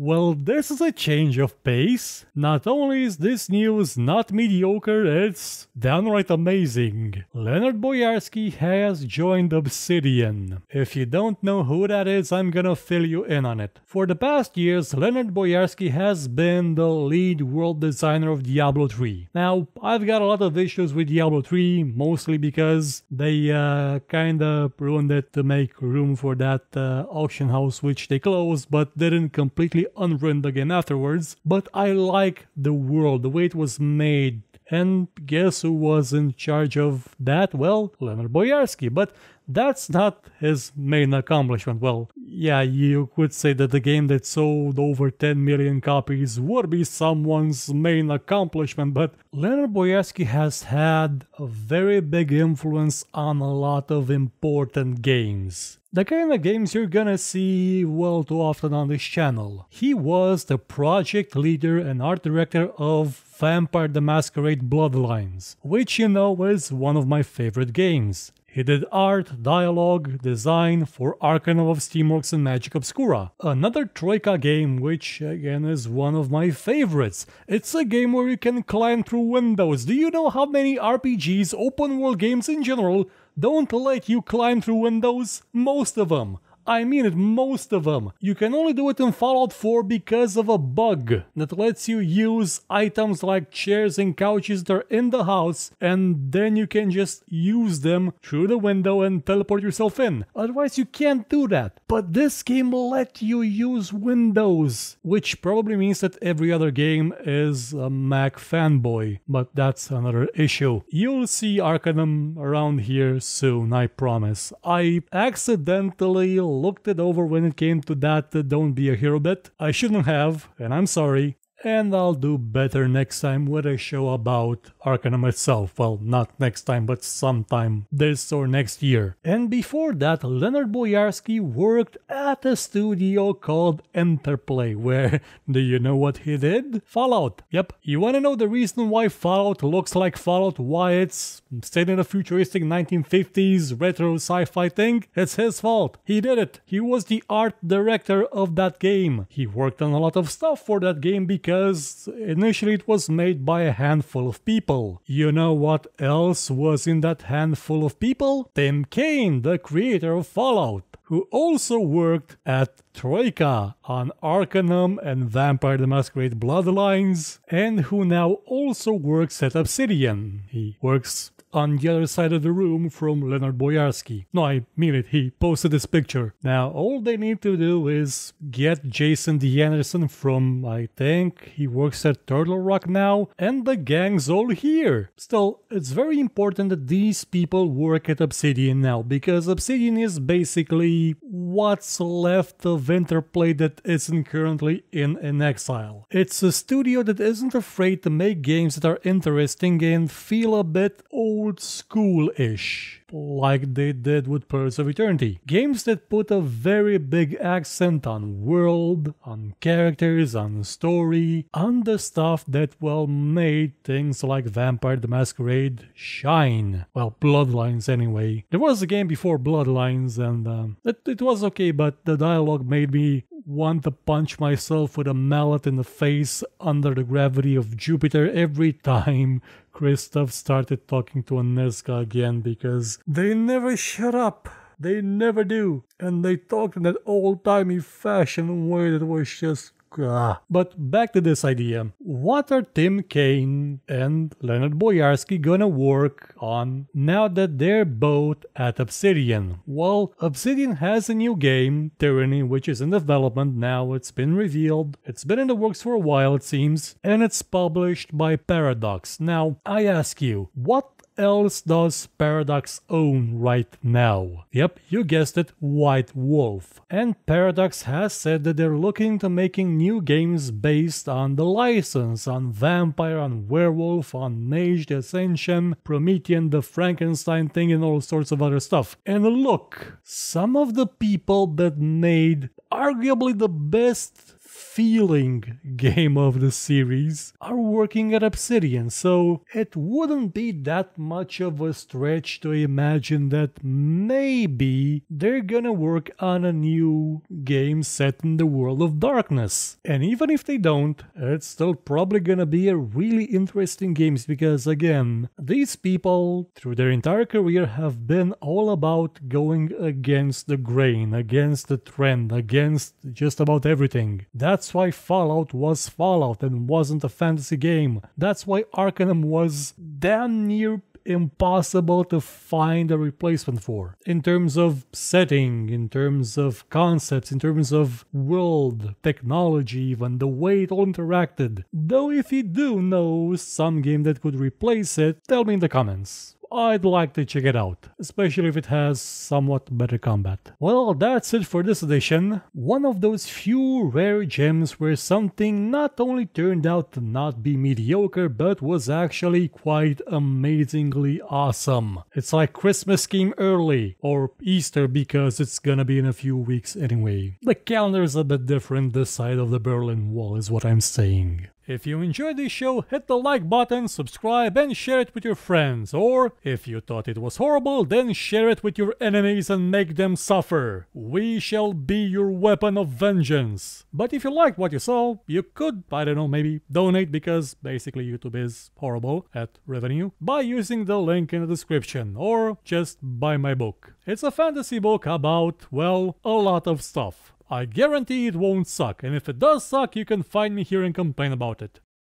Well, this is a change of pace. Not only is this news not mediocre, it's downright amazing. Leonard Boyarsky has joined Obsidian. If you don't know who that is, I'm gonna fill you in on it. For the past years, Leonard Boyarsky has been the lead world designer of Diablo 3. Now, I've got a lot of issues with Diablo 3, mostly because they uh, kinda ruined it to make room for that uh, auction house which they closed, but didn't completely unruin the game afterwards. But I like the world, the way it was made, and guess who was in charge of that? Well, Leonard Boyarsky. But that's not his main accomplishment. Well, yeah, you could say that the game that sold over 10 million copies would be someone's main accomplishment, but Leonard Boyarsky has had a very big influence on a lot of important games. The kind of games you're gonna see well too often on this channel. He was the project leader and art director of Vampire the Masquerade Bloodlines, which you know is one of my favorite games. He did art, dialogue, design for Arcanum of Steamworks and Magick Obscura. Another Troika game which again is one of my favorites. It's a game where you can climb through windows. Do you know how many RPGs, open world games in general, don't let you climb through windows? Most of them. I mean it, most of them. You can only do it in Fallout 4 because of a bug that lets you use items like chairs and couches that are in the house and then you can just use them through the window and teleport yourself in. Otherwise you can't do that. But this game let you use windows, which probably means that every other game is a Mac fanboy, but that's another issue. You'll see Arcanum around here soon, I promise. I accidentally looked it over when it came to that uh, don't be a hero bit. I shouldn't have, and I'm sorry. And I'll do better next time with a show about Arcanum itself. Well, not next time, but sometime this or next year. And before that, Leonard Boyarsky worked at a studio called Interplay, where, do you know what he did? Fallout. Yep. You wanna know the reason why Fallout looks like Fallout, why it's set in a futuristic 1950s retro sci-fi thing? It's his fault. He did it. He was the art director of that game. He worked on a lot of stuff for that game because because initially it was made by a handful of people. You know what else was in that handful of people? Tim Cain, the creator of Fallout who also worked at Troika on Arcanum and Vampire the Masquerade Bloodlines, and who now also works at Obsidian. He works on the other side of the room from Leonard Boyarsky. No, I mean it, he posted this picture. Now, all they need to do is get Jason D. Anderson from, I think, he works at Turtle Rock now, and the gang's all here. Still, it's very important that these people work at Obsidian now, because Obsidian is basically what's left of Interplay that isn't currently in an exile. It's a studio that isn't afraid to make games that are interesting and feel a bit old school-ish, like they did with Pillars of Eternity. Games that put a very big accent on world, on characters, on story, on the stuff that well made things like Vampire the Masquerade shine. Well, Bloodlines anyway. There was a game before Bloodlines and um, it, it was okay, but the dialogue made me want to punch myself with a mallet in the face under the gravity of Jupiter every time Christof started talking to Anezka again because they never shut up. They never do. And they talked in that old timey fashion way that was just Ah. But back to this idea. What are Tim Cain and Leonard Boyarsky gonna work on now that they're both at Obsidian? Well, Obsidian has a new game, Tyranny, which is in development now. It's been revealed. It's been in the works for a while, it seems, and it's published by Paradox. Now, I ask you, what else does Paradox own right now? Yep, you guessed it, White Wolf. And Paradox has said that they're looking to making new games based on the license, on Vampire, on Werewolf, on Mage, the Ascension, Promethean, the Frankenstein thing, and all sorts of other stuff. And look, some of the people that made arguably the best feeling game of the series are working at Obsidian, so it wouldn't be that much of a stretch to imagine that maybe they're gonna work on a new game set in the world of darkness. And even if they don't, it's still probably gonna be a really interesting game because again, these people through their entire career have been all about going against the grain, against the trend, against just about everything. That's why Fallout was Fallout and wasn't a fantasy game. That's why Arcanum was damn near impossible to find a replacement for. In terms of setting, in terms of concepts, in terms of world, technology, even the way it all interacted. Though if you do know some game that could replace it, tell me in the comments. I'd like to check it out, especially if it has somewhat better combat. Well, that's it for this edition. One of those few rare gems where something not only turned out to not be mediocre, but was actually quite amazingly awesome. It's like Christmas came early, or Easter because it's gonna be in a few weeks anyway. The calendar's a bit different this side of the Berlin Wall is what I'm saying. If you enjoyed this show, hit the like button, subscribe and share it with your friends. Or, if you thought it was horrible, then share it with your enemies and make them suffer. We shall be your weapon of vengeance. But if you liked what you saw, you could, I don't know, maybe donate because basically YouTube is horrible at revenue by using the link in the description or just buy my book. It's a fantasy book about, well, a lot of stuff. I guarantee it won't suck, and if it does suck, you can find me here and complain about it.